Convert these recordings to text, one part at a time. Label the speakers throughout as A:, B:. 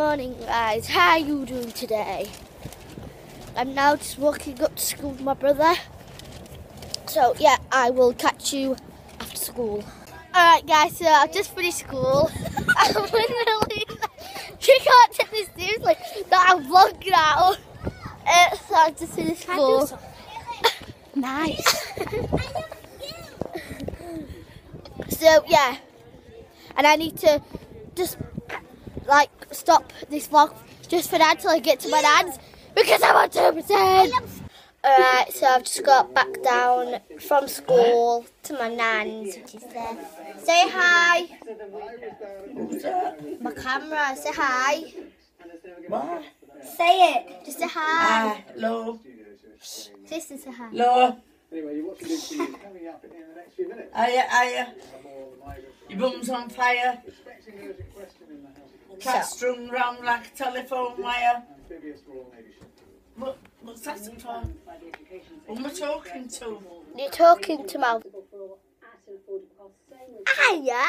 A: morning guys, how are you doing today? I'm now just walking up to school with my brother. So yeah, I will catch you after school. Alright guys, so I've just finished school. I'm literally, you can't take this seriously, that I'm vlogging out. Uh, so I've just finished school. nice. so yeah, and I need to just like stop this vlog just for now till I get to my dad's because I want to pretend. Alright, so I've just got back down from school to my nan's, which is there. Say hi. My camera, say hi.
B: What?
A: Say it. Just say hi.
B: Hello.
A: Sister, say hi.
B: Hello.
C: Anyway, you're watching interviews coming up in the next few minutes.
B: Hiya, hiya.
C: More migrants
B: Your bum's on fire.
C: expecting urgent question in the House
B: Cat strung round like a telephone wire.
C: Amphibious Royal Navy ship.
B: What, what's that for? Who am I talking to?
A: You're talking to my... Hiya.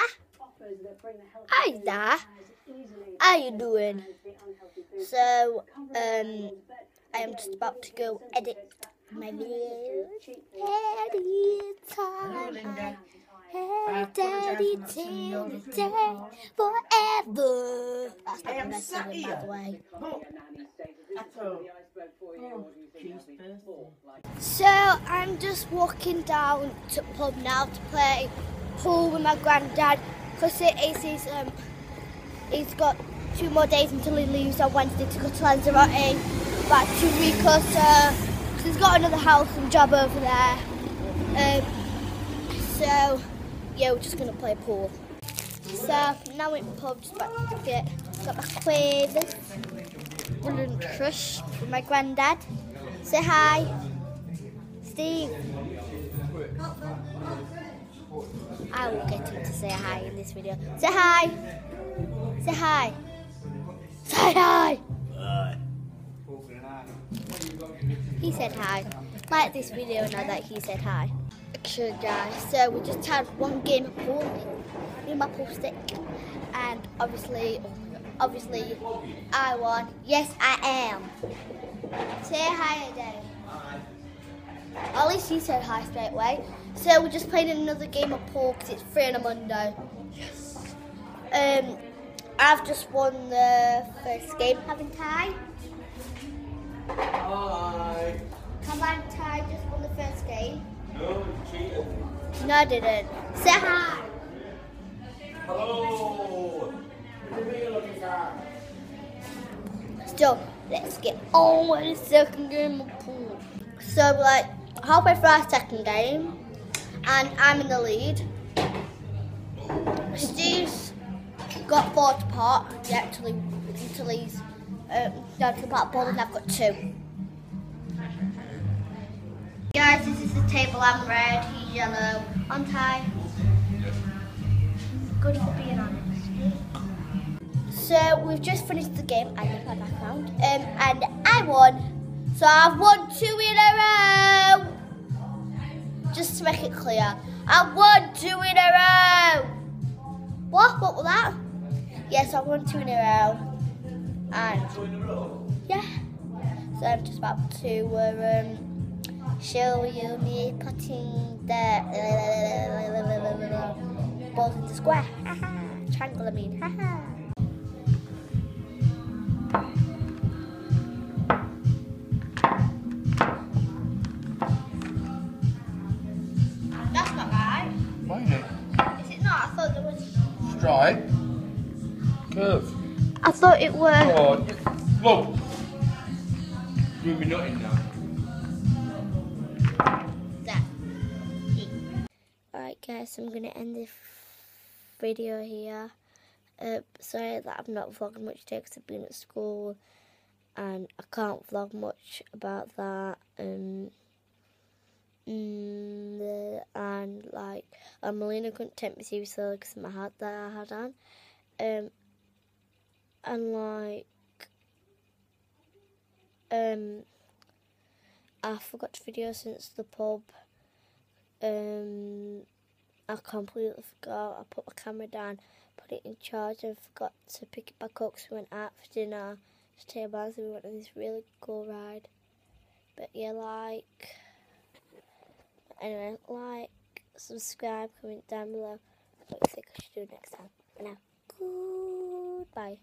A: Hiya. How you doing? So, um, I am just about to go edit my video. Edit time.
B: Linda.
A: daddy, till the day forever. That's
B: I am sat
A: singing, by the way.
B: Look. Oh.
A: So I'm just walking down to pub now to play pool with my granddad because it is his um he's got two more days until he leaves on Wednesday to go to Lanzarote two weeks or so. 'cause he's got another house and job over there. Um, so yeah, we're just gonna play pool. So now pub, just about to get got my quavers, brilliant crush with my granddad. Say hi. Steve. I will get him to say hi in this video. Say hi. Say hi. Say hi. He said hi. Like this video now that he said hi. Okay guys, so we just had one game of pool in my pool stick and obviously obviously I won. Yes I am. Say hi Dave. At least he said hi straight away. So we're just playing another game of pool because it's free on a Monday. Yes. Um, I've just won the first game, haven't I?
B: Hi.
A: Come on, Ty, just won the first game.
B: No, cheated.
A: No, I didn't. Say hi.
B: Hello.
A: So let's get on with the second game of pool. So we're like halfway through our second game, and I'm in the lead. Steve's got four to pot. Yeah, he, until he's um, down to the pot ball, and I've got two. The table. I'm red, he's yellow. Tie. Good for being honest. So we've just finished the game. I love my background. Um, and I won. So I've won two in a row. Just to make it clear, I won two in a row. What? What was that? Yes, I won two in a row. And yeah. So I'm just about to uh, um, show you me putting the balls into square. Triangle, I mean. That's not right.
D: Find it.
A: Is it not? I thought there was.
D: Strike. Curve.
A: I thought it were.
D: Oh, look. You'll be nutting now.
A: That. Alright guys, I'm gonna end this video here. Uh, sorry that I'm not vlogging much today because I've been at school and I can't vlog much about that. Um, mm, and like, uh, Melina couldn't take me seriously because of my hat that I had on. Um, and like, um, I forgot to video since the pub. Um, I completely forgot. I put my camera down, put it in charge, and forgot to pick it back up. So we went out for dinner. Stay back, so we went on this really cool ride. But yeah, like. Anyway, like, subscribe, comment down below what you think I should do next time. And now, goodbye.